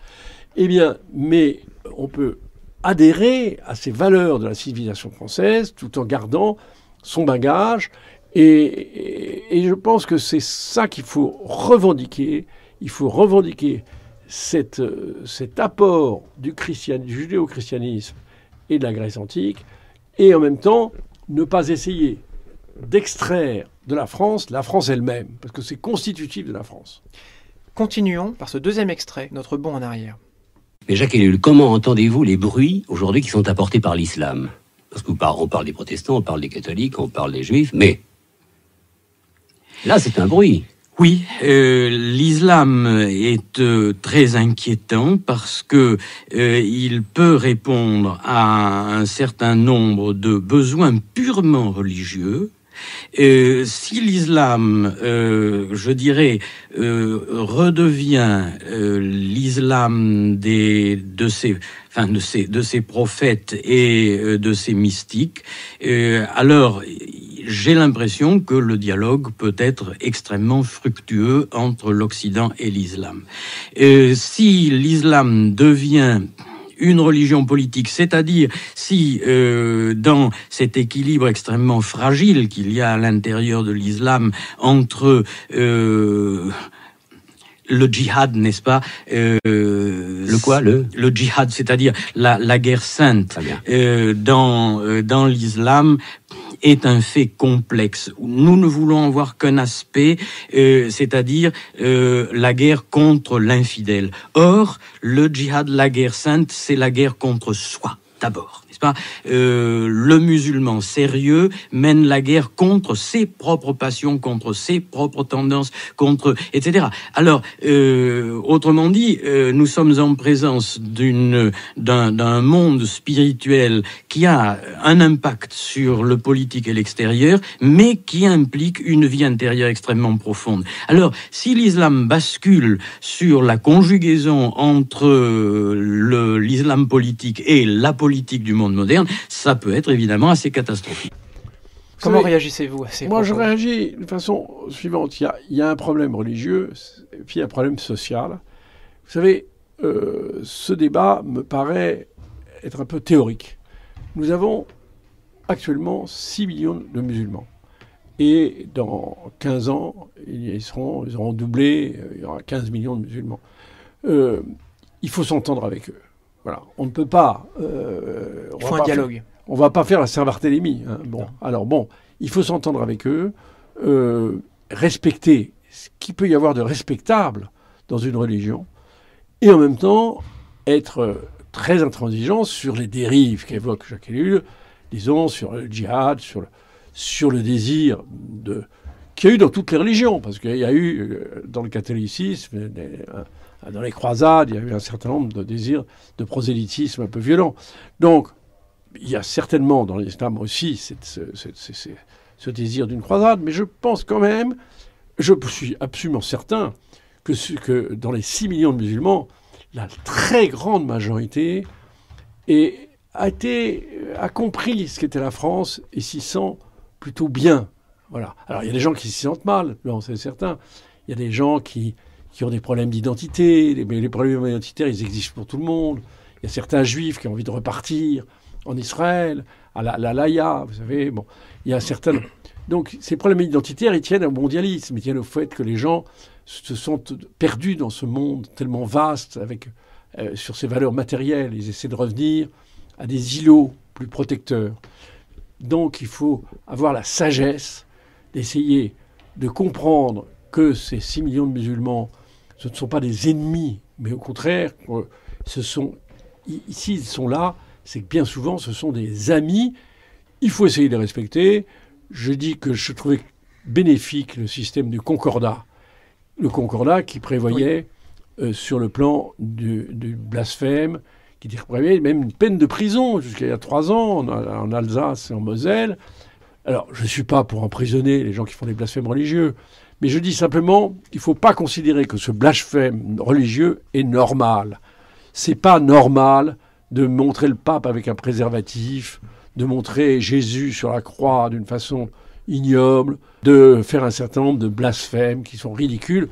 Eh bien, mais on peut adhérer à ces valeurs de la civilisation française tout en gardant son bagage. Et, je pense que c'est ça qu'il faut revendiquer. Il faut revendiquer cet apport du, du judéo-christianisme et de la Grèce antique, et en même temps ne pas essayer d'extraire de la France la France elle-même, parce que c'est constitutif de la France. Continuons par ce deuxième extrait, notre bond en arrière. Mais Jacques Ellul, comment entendez-vous les bruits aujourd'hui qui sont apportés par l'islam? Parce qu'on parle des protestants, on parle des catholiques, on parle des juifs, mais là c'est un bruit. Oui, euh, l'islam est euh, très inquiétant parce que euh, il peut répondre à un certain nombre de besoins purement religieux. Si l'islam, je dirais, redevient l'islam de ses enfin de ses de ses prophètes et de ses mystiques, alors j'ai l'impression que le dialogue peut être extrêmement fructueux entre l'Occident et l'islam. Euh, si l'islam devient une religion politique, c'est-à-dire si euh, dans cet équilibre extrêmement fragile qu'il y a à l'intérieur de l'islam entre euh, le djihad, n'est-ce pas euh, Le quoi Le le djihad, c'est-à-dire la, la guerre sainte euh, dans euh, dans l'islam est un fait complexe. Nous ne voulons en voir qu'un aspect, euh, c'est-à-dire euh, la guerre contre l'infidèle. Or, le djihad, la guerre sainte, c'est la guerre contre soi, d'abord pas euh, Le musulman sérieux mène la guerre contre ses propres passions, contre ses propres tendances, contre etc. Alors, euh, autrement dit, euh, nous sommes en présence d'une d'un monde spirituel qui a un impact sur le politique et l'extérieur, mais qui implique une vie intérieure extrêmement profonde. Alors, si l'islam bascule sur la conjugaison entre l'islam politique et la politique du monde moderne, ça peut être évidemment assez catastrophique. Comment réagissez-vous à ces Moi, je réagis de façon suivante. Il y, a, un problème religieux, et puis un problème social. Vous savez, euh, ce débat me paraît être un peu théorique. Nous avons actuellement 6 millions de musulmans. Et dans 15 ans, ils, seront, ils auront doublé, il y aura 15 millions de musulmans. Euh, il faut s'entendre avec eux. Voilà. On ne peut pas. Euh, il faut un dialogue. on va pas faire la Saint-Barthélemy. Hein. Bon, alors bon, il faut s'entendre avec eux, euh, respecter ce qu'il peut y avoir de respectable dans une religion, et en même temps être très intransigeant sur les dérives qu'évoque Jacques Ellul, disons sur le djihad, sur le, sur le désir de qu'il y a eu dans toutes les religions, parce qu'il y a eu euh, dans le catholicisme dans les croisades, il y a eu un certain nombre de désirs de prosélytisme un peu violents. Donc, il y a certainement dans l'islam aussi ce, désir d'une croisade, mais je pense quand même, je suis absolument certain que, dans les 6 millions de musulmans, la très grande majorité a, été, a compris ce qu'était la France et s'y sent plutôt bien. Voilà. Alors il y a des gens qui s'y sentent mal, c'est certain. Il y a des gens qui qui ont des problèmes d'identité. Mais les problèmes identitaires, ils existent pour tout le monde. Il y a certains juifs qui ont envie de repartir en Israël, à la, la Laïa, vous savez. Bon, il y a certains. Donc ces problèmes identitaires, ils tiennent au mondialisme, ils tiennent au fait que les gens se sentent perdus dans ce monde tellement vaste, avec euh, sur ces valeurs matérielles. Ils essaient de revenir à des îlots plus protecteurs. Donc il faut avoir la sagesse d'essayer de comprendre que ces 6 millions de musulmans ce ne sont pas des ennemis, mais au contraire, euh, ce sont, ici ils sont là, c'est que bien souvent ce sont des amis il faut essayer de les respecter. Je dis que je trouvais bénéfique le système du concordat. Le concordat qui prévoyait, euh, sur le plan du, blasphème, qui prévoyait même une peine de prison jusqu'à il y a trois ans en, en Alsace et en Moselle. Alors, je ne suis pas pour emprisonner les gens qui font des blasphèmes religieux, mais je dis simplement qu'il ne faut pas considérer que ce blasphème religieux est normal. C'est pas normal de montrer le pape avec un préservatif, de montrer Jésus sur la croix d'une façon ignoble, de faire un certain nombre de blasphèmes qui sont ridicules,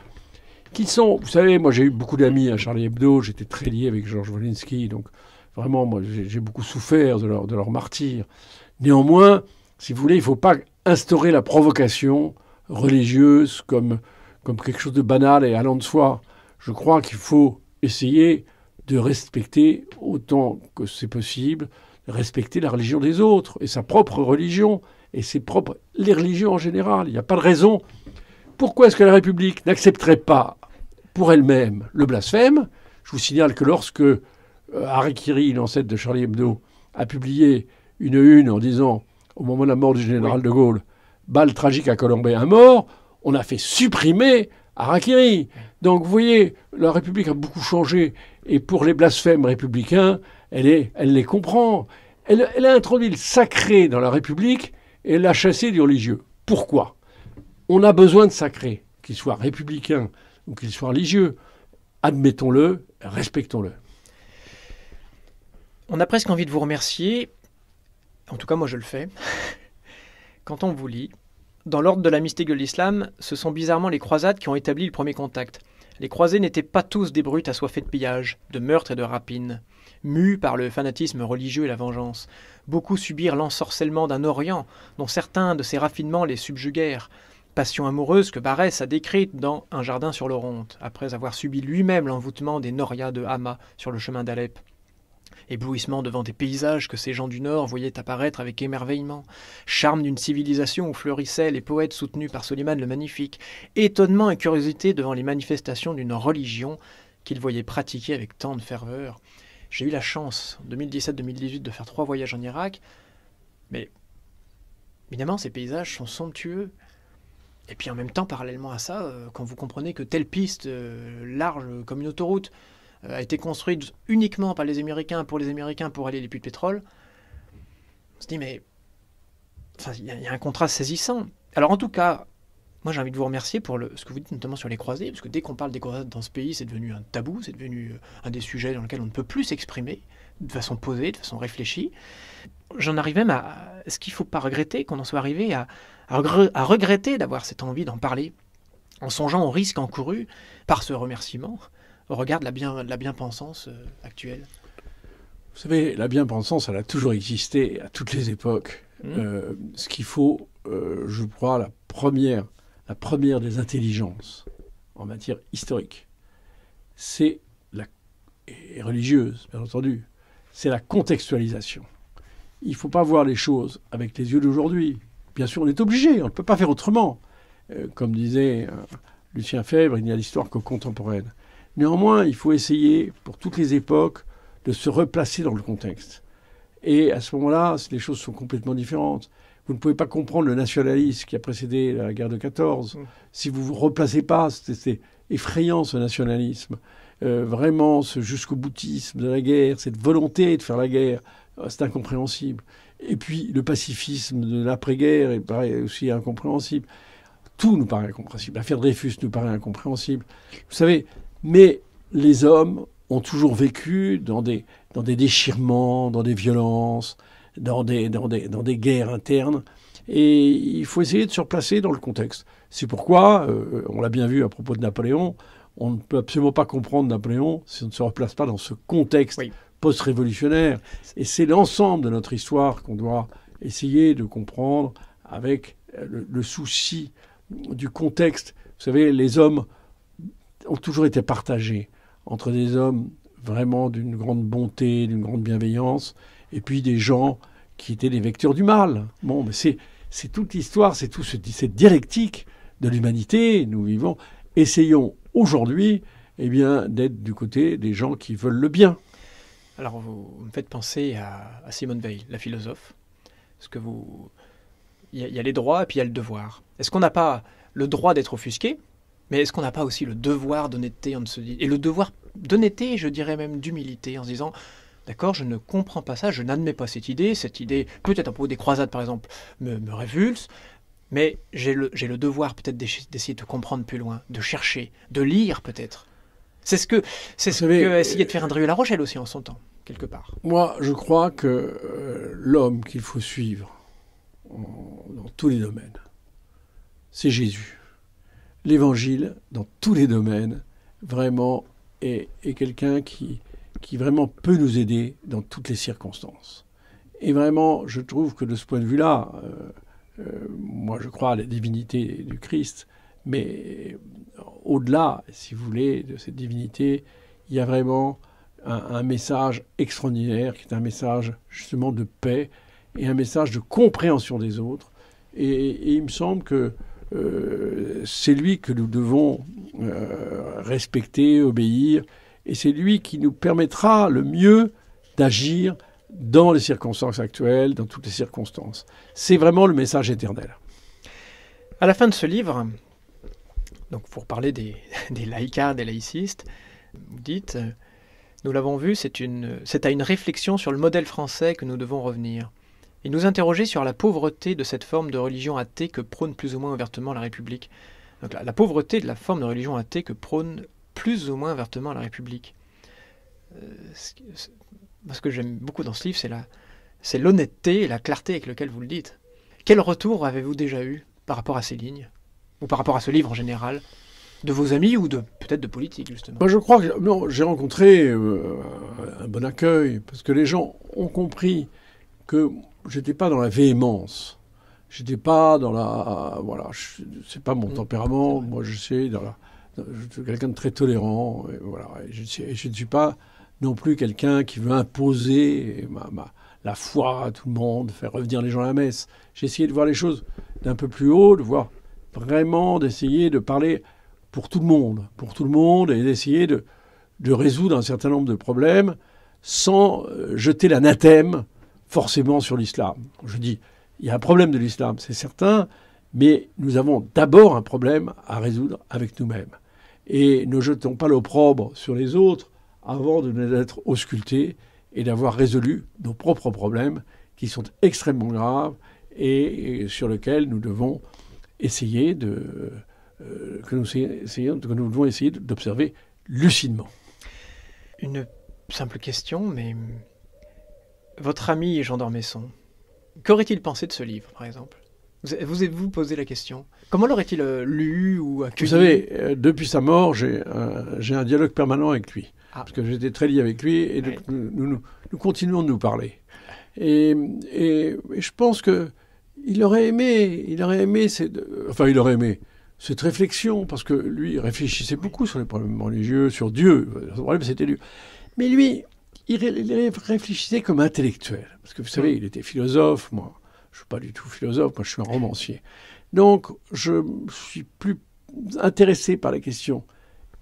qui sont, vous savez, moi j'ai eu beaucoup d'amis à Charlie Hebdo, j'étais très lié avec Georges Wolinski, donc vraiment, moi j'ai beaucoup souffert de leur, de leur martyr. Néanmoins, si vous voulez, il ne faut pas instaurer la provocation religieuse comme, comme quelque chose de banal et allant de soi. Je crois qu'il faut essayer de respecter autant que c'est possible, respecter la religion des autres et sa propre religion et ses propres les religions en général. Il n'y a pas de raison. Pourquoi est-ce que la République n'accepterait pas pour elle-même le blasphème? Je vous signale que lorsque euh, Harikiri, l'ancêtre de Charlie Hebdo, a publié une une en disant, au moment de la mort du général de Gaulle, balle tragique à Colombey, un mort, on a fait supprimer Harakiri. Donc vous voyez, la République a beaucoup changé. Et pour les blasphèmes républicains, elle, est, elle les comprend. Elle, elle, a introduit le sacré dans la République et elle l'a chassé du religieux. Pourquoi? On a besoin de sacré, qu'il soit républicain ou qu'il soit religieux. Admettons-le, respectons-le. On a presque envie de vous remercier. En tout cas, moi je le fais. Quand on vous lit, dans l'ordre de la mystique de l'islam, ce sont bizarrement les croisades qui ont établi le premier contact. Les croisés n'étaient pas tous des brutes assoiffés de pillage, de meurtre et de rapines. Mus par le fanatisme religieux et la vengeance, beaucoup subirent l'ensorcellement d'un Orient, dont certains de ses raffinements les subjuguèrent. Passion amoureuse que Barès a décrite dans Un jardin sur l'Oronte, après avoir subi lui-même l'envoûtement des Norias de Hama sur le chemin d'Alep éblouissement devant des paysages que ces gens du Nord voyaient apparaître avec émerveillement, charme d'une civilisation où fleurissaient les poètes soutenus par Soliman le Magnifique, étonnement et curiosité devant les manifestations d'une religion qu'ils voyaient pratiquer avec tant de ferveur. J'ai eu la chance, en 2017-2018, de faire trois voyages en Irak, mais évidemment, ces paysages sont somptueux. Et puis en même temps, parallèlement à ça, euh, quand vous comprenez que telle piste, euh, large comme une autoroute, euh, a été construite uniquement par les Américains, pour les Américains, pour aller les puits de pétrole, on se dit, mais il y, a un contraste saisissant. Alors en tout cas, moi j'ai envie de vous remercier pour ce que vous dites notamment sur les croisés, parce que dès qu'on parle des croisades dans ce pays, c'est devenu un tabou, c'est devenu euh, un des sujets dans lesquels on ne peut plus s'exprimer de façon posée, de façon réfléchie. J'en arrive même à... Est-ce qu'il ne faut pas regretter qu'on en soit arrivé à, à regretter d'avoir cette envie d'en parler, en songeant au risque encouru par ce remerciement regarde la, bien, la bien-pensance euh, actuelle Vous savez, la bien-pensance, elle a toujours existé à toutes les époques. Mmh. Euh, ce qu'il faut, euh, je crois, la première, la première des intelligences en matière historique, c'est la et religieuse, bien entendu, c'est la contextualisation. Il ne faut pas voir les choses avec les yeux d'aujourd'hui. Bien sûr, on est obligé, on ne peut pas faire autrement. comme disait Lucien Fèvre, il n'y a l'histoire que contemporaine. Néanmoins, il faut essayer, pour toutes les époques, de se replacer dans le contexte. Et à ce moment-là, les choses sont complètement différentes. Vous ne pouvez pas comprendre le nationalisme qui a précédé la guerre de 14 mm. si vous ne vous replacez pas. C'est effrayant ce nationalisme. Euh, vraiment, ce jusqu'au boutisme de la guerre, cette volonté de faire la guerre, euh, c'est incompréhensible. Et puis le pacifisme de l'après-guerre est aussi incompréhensible. Tout nous paraît incompréhensible. L'affaire Dreyfus nous paraît incompréhensible. Vous savez, mais les hommes ont toujours vécu dans des, dans des déchirements, dans des violences, dans des, dans des, dans des guerres internes. Et il faut essayer de se replacer dans le contexte. C'est pourquoi, euh, on l'a bien vu à propos de Napoléon, on ne peut absolument pas comprendre Napoléon si on ne se replace pas dans ce contexte post-révolutionnaire. Et c'est l'ensemble de notre histoire qu'on doit essayer de comprendre avec le, le, souci du contexte. Vous savez, les hommes ont toujours été partagés entre des hommes vraiment d'une grande bonté, d'une grande bienveillance, et puis des gens qui étaient des vecteurs du mal. Bon, mais c'est, toute l'histoire, c'est tout cette dialectique de l'humanité. Nous vivons. Essayons aujourd'hui, eh bien, d'être du côté des gens qui veulent le bien. Alors, vous me faites penser à, Simone Veil, la philosophe. ce que vous... Il y, y a les droits et puis il y a le devoir. Est-ce qu'on n'a pas le droit d'être offusqué, mais est-ce qu'on n'a pas aussi le devoir d'honnêteté on se dit... Et le devoir d'honnêteté, je dirais même d'humilité, en se disant, d'accord, je ne comprends pas ça, je n'admets pas cette idée, cette idée, peut-être à propos des croisades par exemple, me, me révulse, mais j'ai le, le devoir peut-être d'ess- d'essayer de comprendre plus loin, de chercher, de lire peut-être. C'est ce que c'est ce savez, que essayait de faire André La Rochelle aussi en son temps, quelque part. Moi, je crois que euh, l'homme qu'il faut suivre en- dans tous les domaines, c'est Jésus. L'évangile, dans tous les domaines, vraiment, est, quelqu'un qui, qui vraiment peut nous aider dans toutes les circonstances. Et vraiment, je trouve que de ce point de vue-là, euh, euh, moi je crois à la divinité du Christ, mais au-delà, si vous voulez, de cette divinité, il y a vraiment un, message extraordinaire qui est un message justement de paix et un message de compréhension des autres. Et il me semble que euh, c'est lui que nous devons euh, respecter, obéir, et c'est lui qui nous permettra le mieux d'agir dans les circonstances actuelles, dans toutes les circonstances. C'est vraiment le message éternel. À la fin de ce livre, donc pour parler des, des laïcards, des laïcistes, vous dites, euh, nous l'avons vu, c'est à une réflexion sur le modèle français que nous devons revenir. Et nous interroger sur la pauvreté de cette forme de religion athée que prône plus ou moins ouvertement la République. Donc la, pauvreté de la forme de religion athée que prône plus ou moins ouvertement la République. Euh, ce, que j'aime beaucoup dans ce livre, c'est l'honnêteté et la clarté avec laquelle vous le dites. Quel retour avez-vous déjà eu par rapport à ces lignes ou par rapport à ce livre en général, de vos amis ou de peut-être de politiques justement? Je crois que j'ai rencontré euh, un bon accueil parce que les gens ont compris que j'étais pas dans la véhémence. J'étais pas dans la voilà, c'est pas mon Mm. tempérament. Moi, je suis dans la dans- je suis quelqu'un de très tolérant. Et voilà, et je, suis- et je ne suis pas non plus quelqu'un qui veut imposer ma, ma- la foi à tout le monde, faire revenir les gens à la messe. J'ai essayé de voir les choses d'un peu plus haut, de voir vraiment, d'essayer de parler pour tout le monde, pour tout le monde, et d'essayer de, de résoudre un certain nombre de problèmes sans euh, jeter l'anathème forcément sur l'islam. Je dis, il y a un problème de l'islam, c'est certain, mais nous avons d'abord un problème à résoudre avec nous-mêmes. Et ne jetons pas l'opprobre sur les autres avant de nous être auscultés et d'avoir résolu nos propres problèmes qui sont extrêmement graves et, sur lesquels nous devons essayer de euh, que nous devons essayer d'observer lucidement. Une simple question, mais votre ami Jean d'Ormesson, qu'aurait-il pensé de ce livre, par exemple? Vous vous avez-vous posé la question? Comment l'aurait-il euh, lu ou Vous accueilli savez, euh, depuis sa mort, j'ai un, j'ai un dialogue permanent avec lui. Ah. Parce que j'étais très lié avec lui et Ouais. nous, nous- nous continuons de nous parler. Et, et- et je pense que il aurait aimé, il aurait aimé, cette- enfin il aurait aimé cette réflexion, parce que lui il réfléchissait beaucoup sur les problèmes religieux, sur Dieu. Le problème c'était Dieu. Mais lui, il, ré- il ré- réfléchissait comme intellectuel. Parce que vous savez, Mm. il était philosophe, moi. Je ne suis pas du tout philosophe, moi je suis un romancier. Donc je suis plus intéressé par la question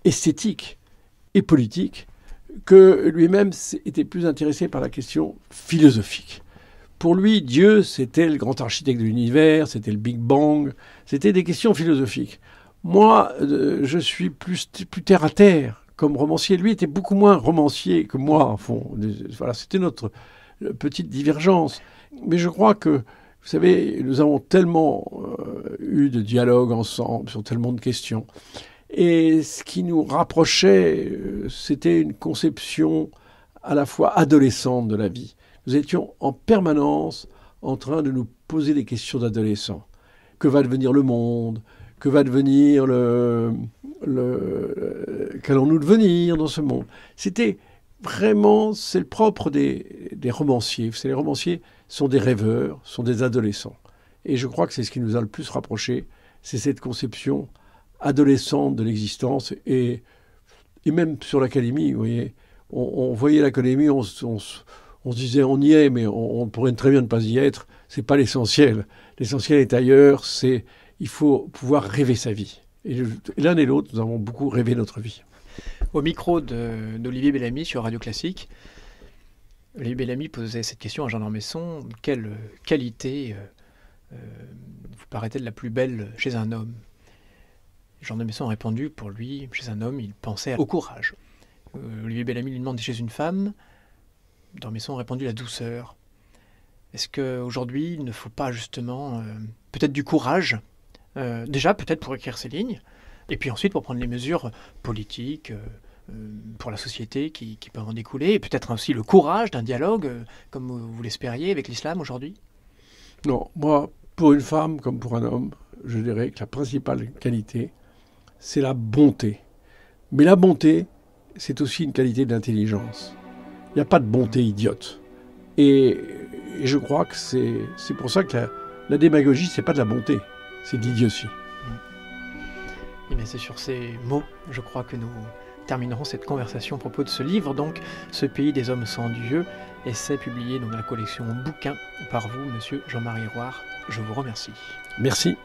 esthétique et politique que lui-même était plus intéressé par la question philosophique. Pour lui, Dieu, c'était le grand architecte de l'univers, c'était le Big Bang, c'était des questions philosophiques. Moi, euh, je suis plus, plus terre à terre comme romancier. Lui était beaucoup moins romancier que moi, en fond. Voilà, c'était notre petite divergence. Mais je crois que, vous savez, nous avons tellement euh, eu de dialogues ensemble sur tellement de questions. Et ce qui nous rapprochait, euh, c'était une conception à la fois adolescente de la vie. Nous étions en permanence en train de nous poser des questions d'adolescents. Que va devenir le monde? Que va devenir le... le Qu'allons-nous devenir dans ce monde? C'était vraiment, c'est le propre des, des romanciers. Les romanciers sont des rêveurs, sont des adolescents. Et je crois que c'est ce qui nous a le plus rapprochés, c'est cette conception adolescente de l'existence et, et même sur l'académie, vous voyez, on, voyait l'académie, on, on on se disait on y est, mais on pourrait très bien ne pas y être. C'est pas l'essentiel. L'essentiel est ailleurs. C'est il faut pouvoir rêver sa vie. Et l'un et l'autre, nous avons beaucoup rêvé notre vie. Au micro d'Olivier Bellamy sur Radio Classique, Olivier Bellamy posait cette question à Jean d'Ormesson. Quelle qualité euh, vous paraît-elle la plus belle chez un homme? Jean d'Ormesson a répondu, pour lui, chez un homme, il pensait au courage. Euh, Olivier Bellamy lui demande chez une femme? D'Ormesson a répondu la douceur. Est-ce qu'aujourd'hui, il ne faut pas justement euh, peut-être du courage? Déjà, peut-être pour écrire ces lignes, et puis ensuite pour prendre les mesures politiques, pour la société qui, peuvent en découler, et peut-être aussi le courage d'un dialogue, comme vous l'espériez, avec l'islam aujourd'hui? Non, moi, pour une femme comme pour un homme, je dirais que la principale qualité, c'est la bonté. Mais la bonté, c'est aussi une qualité d'intelligence. Il n'y a pas de bonté idiote. Et, je crois que c'est pour ça que la, la démagogie, c'est pas de la bonté, c'est de l'idiotie. Eh c'est sur ces mots, je crois que nous terminerons cette conversation à propos de ce livre, donc Ce pays des hommes sans Dieu, essai publié dans la collection Bouquins par vous, monsieur Jean-Marie Roire. Je vous remercie. Merci.